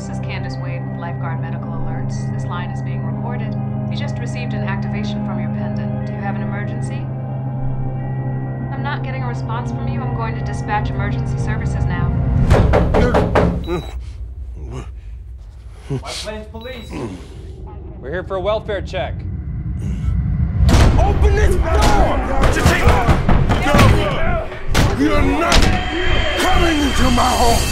This is Candace Wade with Lifeguard medical alerts. This line is being recorded. You just received an activation from your pendant. Do you have an emergency? I'm not getting a response from you. I'm going to dispatch emergency services now. White Plains Police. We're here for a welfare check. Open this door! You're not coming into my home!